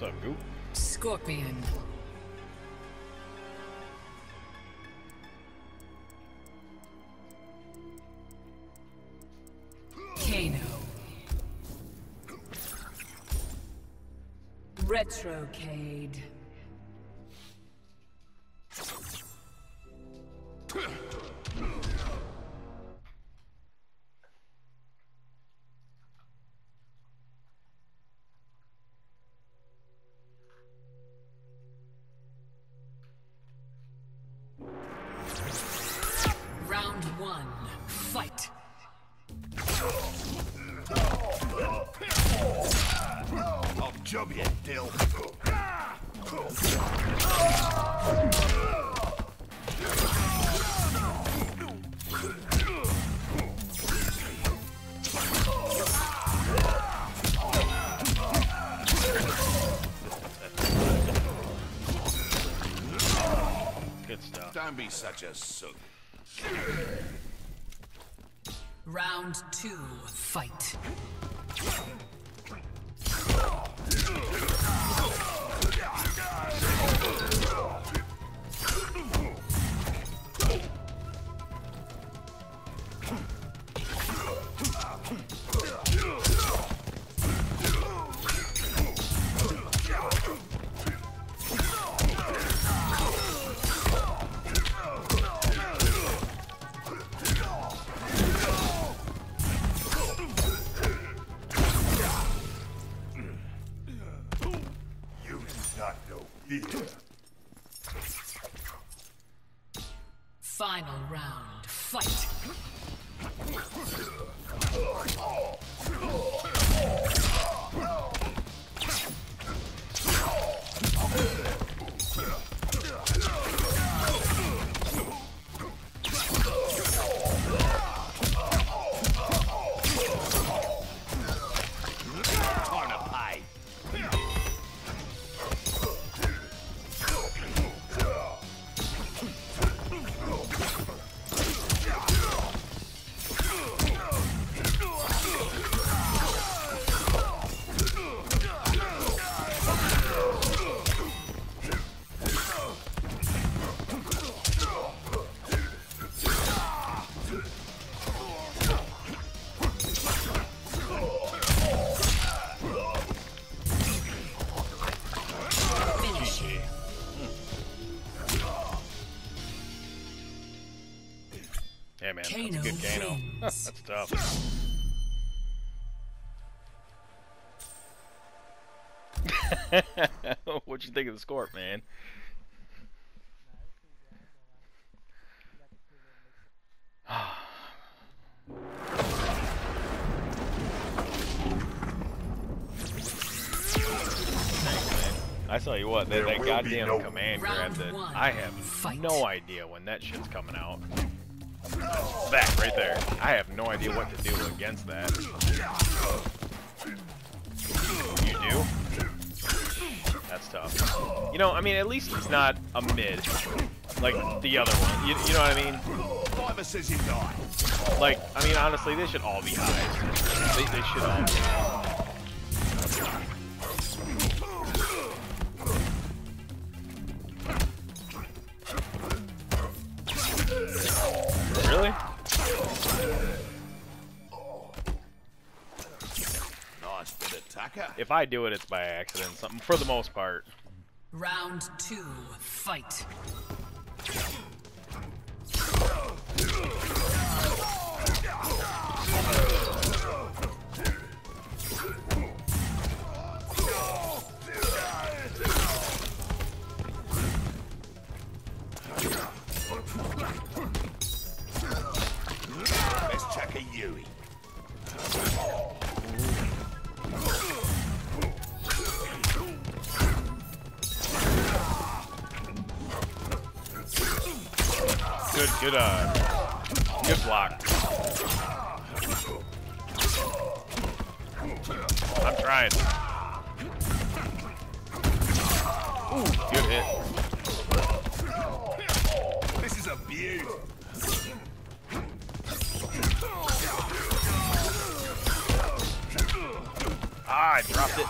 What's up, Goop? Scorpion. Kano. Retrocade. Such a sook. Round two, fight. Wins. Tough. What'd you think of the score, man? I tell you what, that, that goddamn no command grab that I have fight. no idea when that shit's coming out. That right there. I have no idea what to do against that. You do? That's tough. You know, I mean, at least he's not a mid. Like the other one. You, you know what I mean? Fiver says you die. Like, I mean, honestly, they should all be highs. They, they should all If I do it, it's by accident. Something for the most part. Round two, fight. Good, uh, good block. I'm trying. Ooh, good hit. This is a beaut. Ah, I dropped it.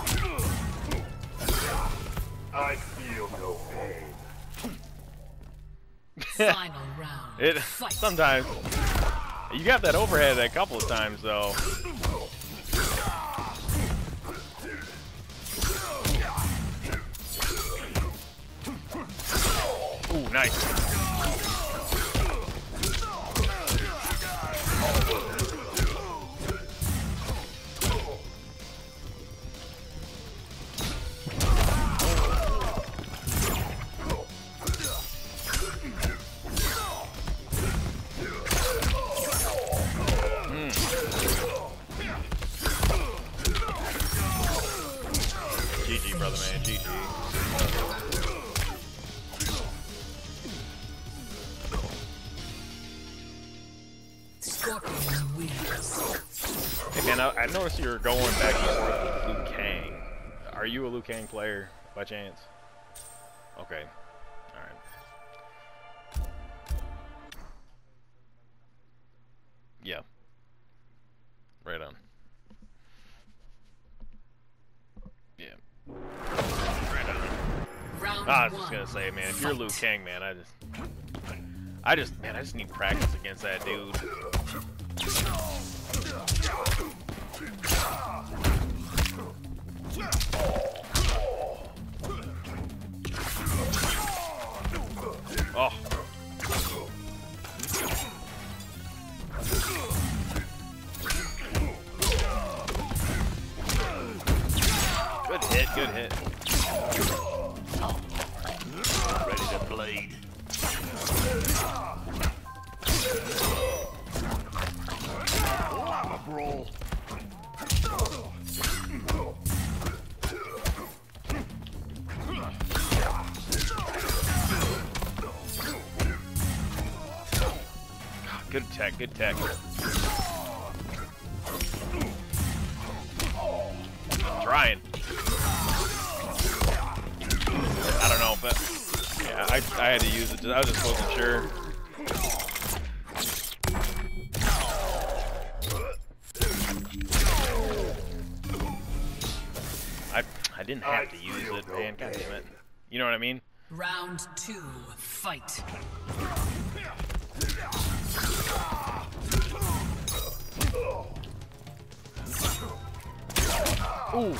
I It sometimes you got that overhead a couple of times though. Ooh, nice. Hey man, I, I noticed you're going back and forth with Liu Kang. Are you a Liu Kang player by chance? Okay. Alright. Yeah. Right on. Yeah. Right on. Round Ah, I was just gonna say, man, if you're Liu. Kang, man, I just, I just, man, I just need practice against that dude. Good hit, good hit. Ready to bleed. A. Good tech, good tech. Trying. I don't know, but yeah, I, I had to use it. I was just wasn't sure. Didn't have to use it, man. God damn it. You know what I mean? Round two. Fight. Ooh.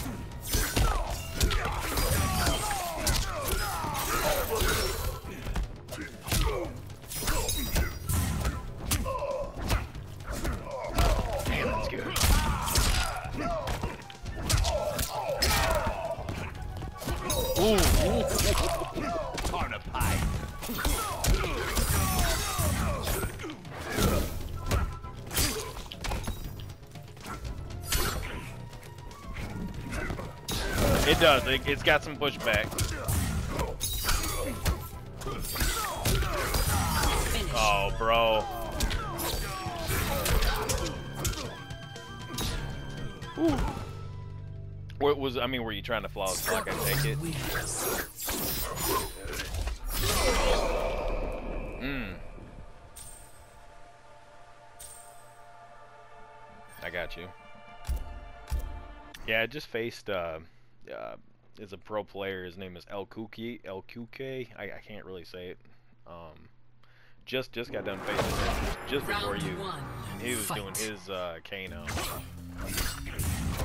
It does. It, it's got some pushback. Oh, bro. Ooh. What was? I mean, were you trying to block? I take it. wins. Mm. I got you. Yeah, I just faced uh, uh is a pro player. His name is El Kuki. El Kuke. I, I can't really say it. Um, just just got done facing him just before you. He was doing his uh, Kano.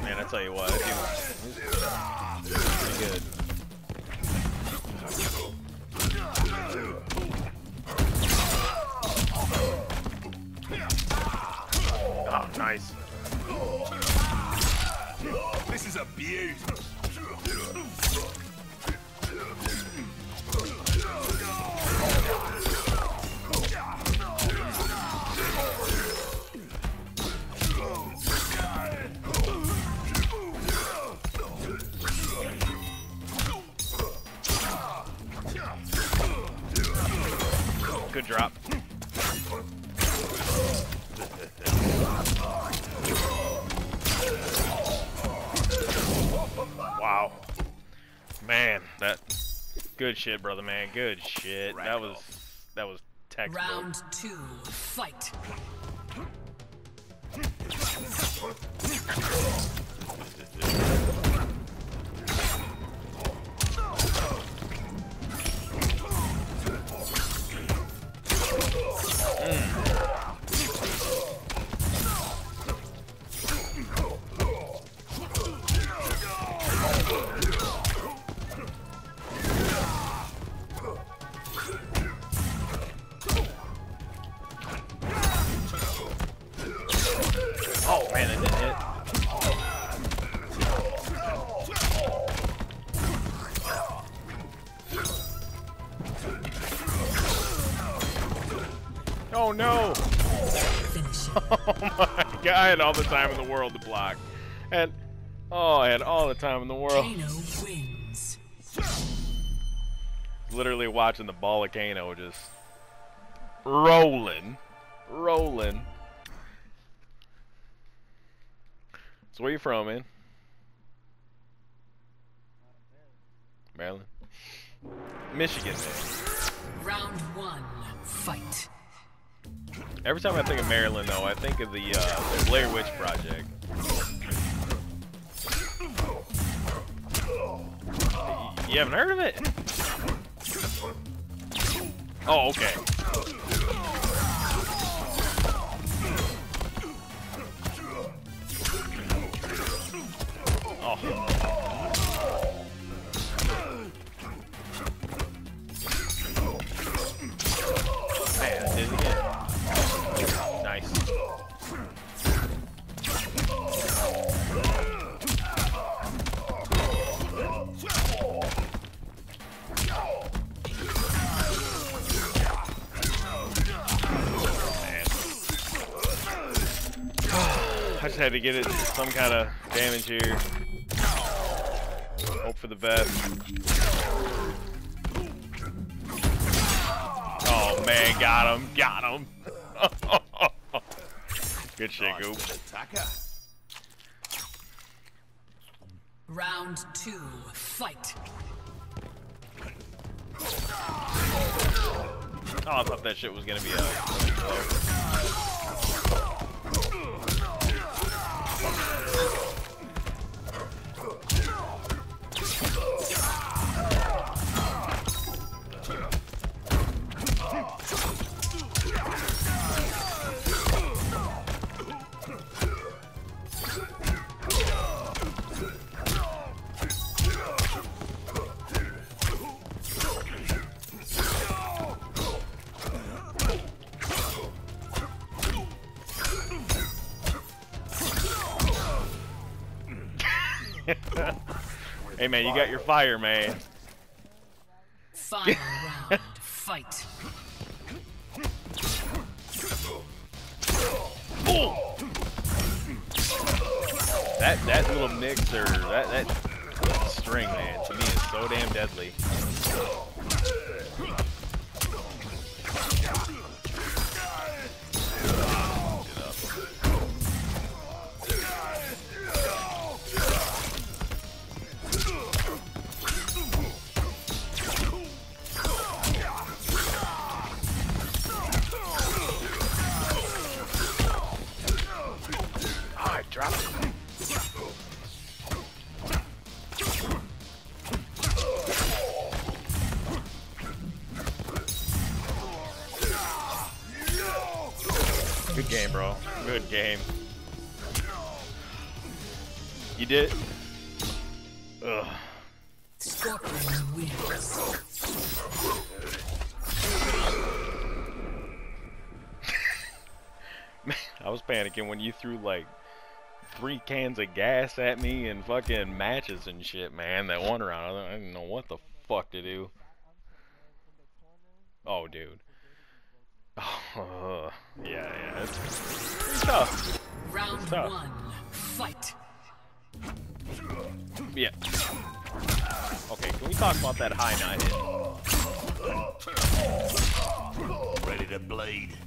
Man, I tell you what, that dude was pretty good. Oh, nice. This is a beaut. Good drop. Wow. Man, that good shit, brother man. Good shit. That was that was textbook. Round two. Fight. Oh my god, I had all the time in the world to block. And oh, I had all the time in the world. Kano wins. Literally watching the ball of Kano just rolling. Rolling. So where you from, man? Maryland? Michigan, man. Round one, fight. Every time I think of Maryland, though, I think of the, uh, the Blair Witch Project. You haven't heard of it? Oh, okay. Had to get it some kind of damage here. Hope for the best. Oh man, got him, got him. Good shit, Goop. Round two, fight. Oh, I thought that shit was gonna be uh, a. hey man, you got your fire, man. Final round, fight. That that little mixer, that that string, man, to me is so damn deadly. Good game, bro. Good game. You did. Ugh. Man, I was panicking when you threw like three cans of gas at me and fucking matches and shit, man. That one round, I didn't know what the fuck to do. Oh, dude. Oh, yeah, yeah, it's pretty tough. Round tough. one, fight. Yeah. Okay, can we talk about that high nine hit? Ready to bleed.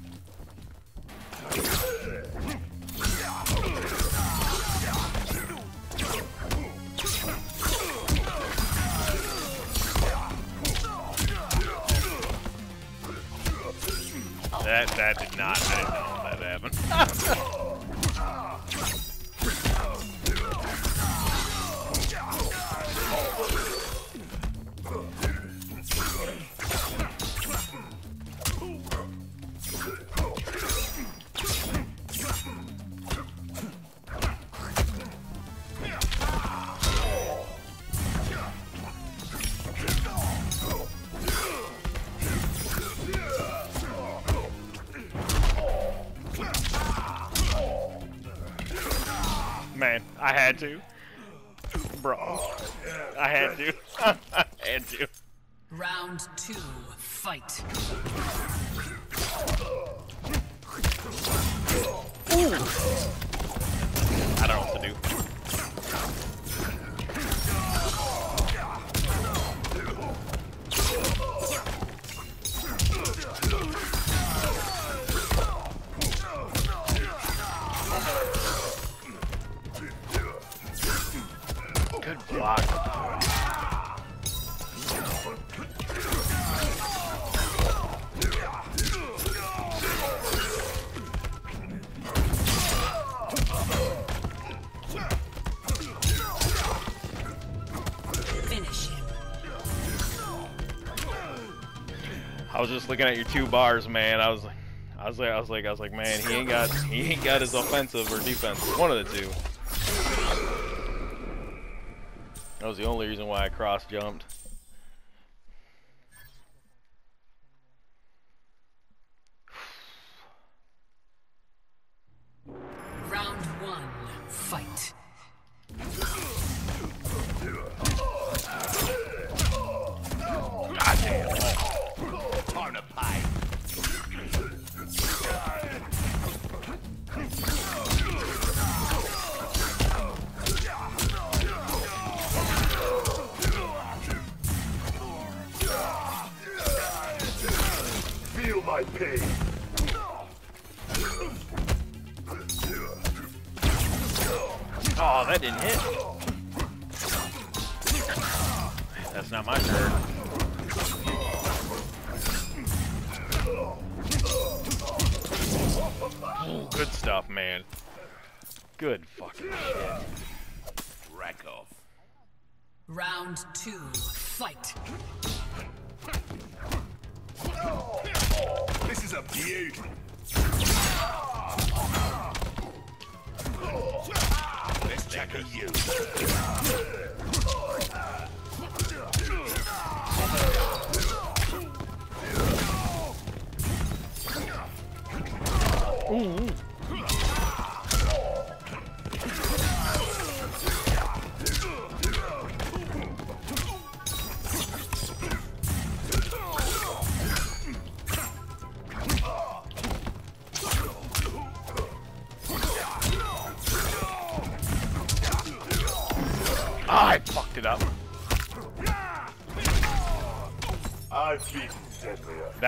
That that did not. I didn't know that happened. had to. Bro. I had to. I had to. Round two, fight. I looking at your two bars, man. I was like, I was like, I was like, I was like, man, he ain't got, he ain't got his offensive or defensive. One of the two. That was the only reason why I cross jumped. Rack off. Round two, fight. This is a beaut. Let's check a you. Ah,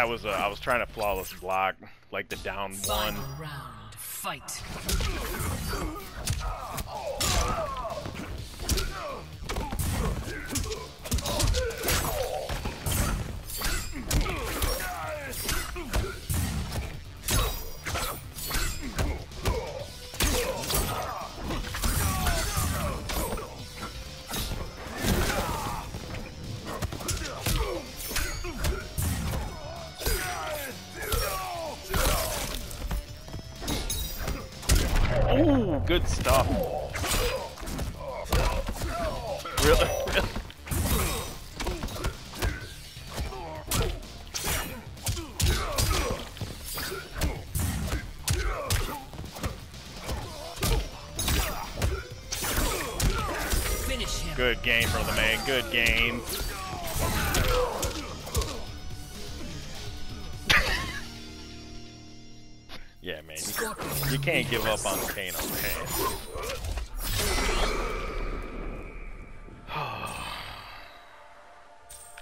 That was, uh, I was trying to flawless block, like the down one. Final round, fight. Good stuff. Really? really? Good game, brother man. Good game. Man. You, you can't give up on Kano, man.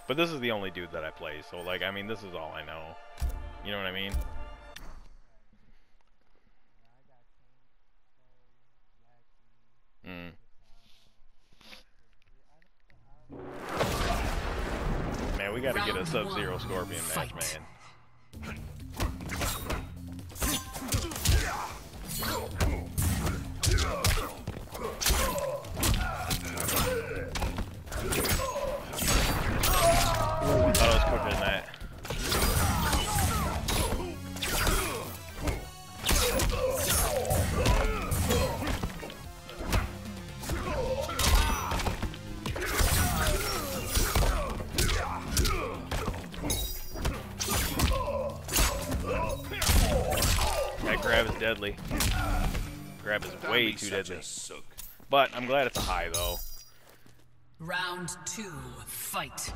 but this is the only dude that I play, so like, I mean, this is all I know. You know what I mean? Mm. Man, we gotta get a Sub-Zero Scorpion match, fight. man. I thought it was quicker than that. That grab is deadly. Grab is way too deadly. But I'm glad it's a high though. Round two, fight.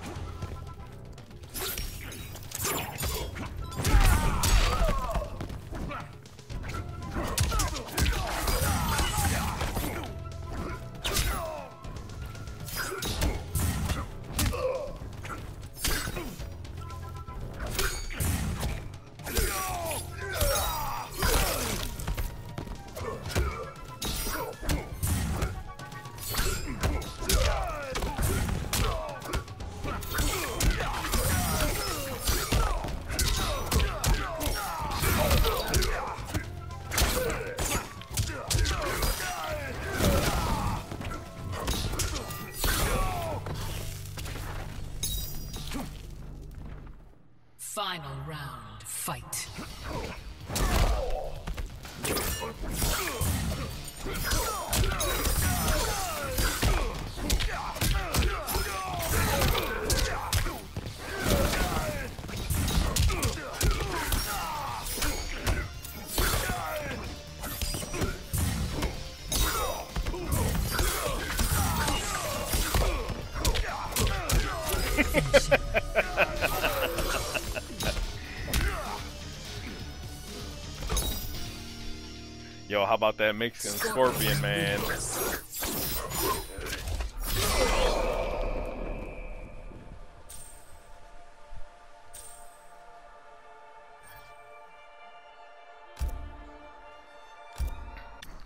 Yo, how about that Mexican scorpion, man?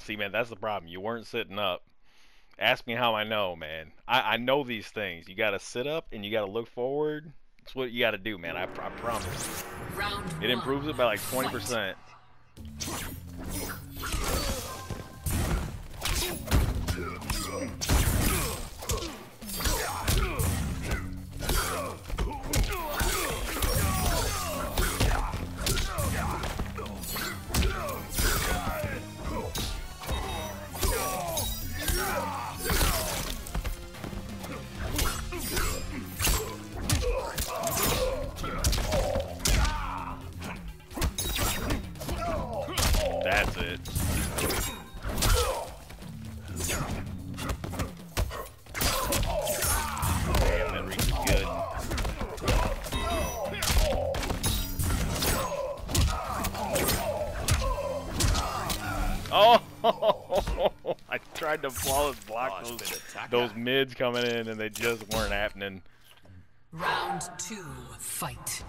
See, man, that's the problem. You weren't sitting up. Ask me how I know, man. I, I know these things. You gotta sit up and you gotta look forward. That's what you gotta do, man. I, I promise. Round It improves it by like 20%. Tried to flawless block Nice those, bit those mids coming in and they just weren't happening. Round two, fight.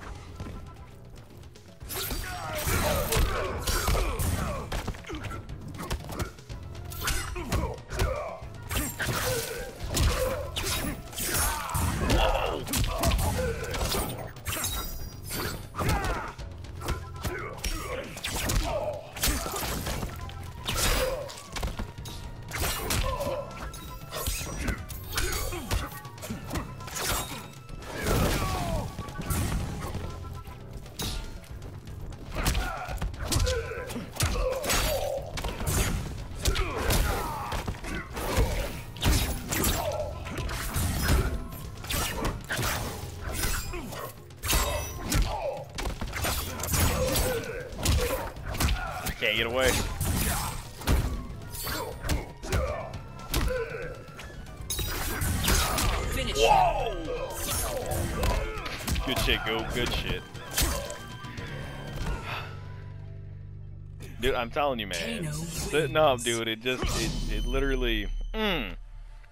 I'm telling you, man. Sitting up, dude, it just, it, it literally, mm.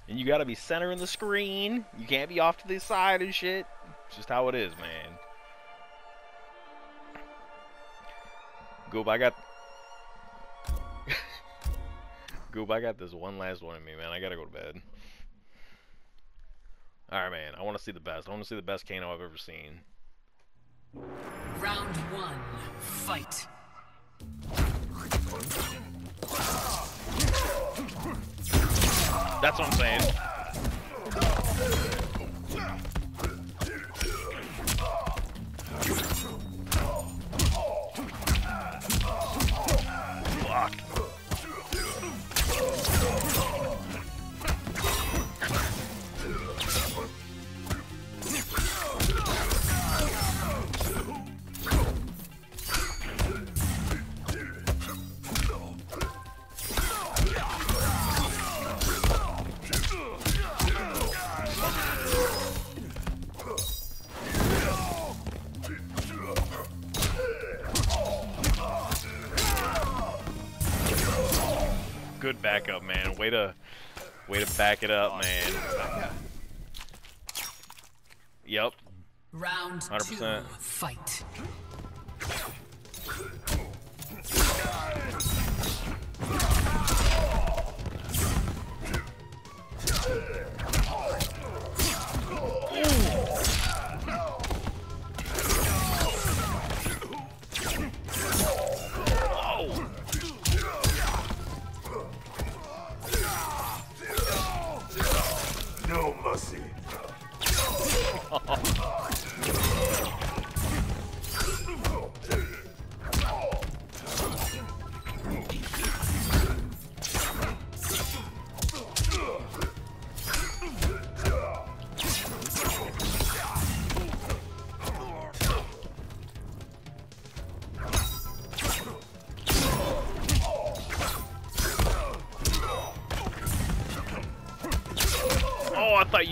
And you gotta be centering the screen. You can't be off to the side and shit. It's just how it is, man. Goop, I got. Goop, I got this one last one in me, man. I gotta go to bed. Alright, man. I wanna see the best. I wanna see the best Kano I've ever seen. Round one, fight. That's what I'm saying. Backup, man. Way to, way to back it up, man. Yep. Round 2 100%. fight.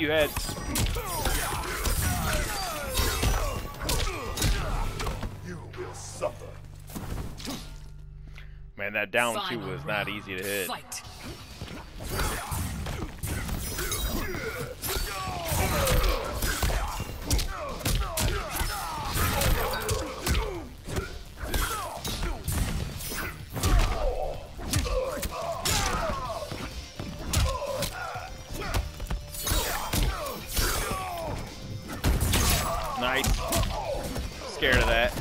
Thought you had. You will suffer. Man, that down two Final was not easy to hit. Fight. Nice. Scared of that.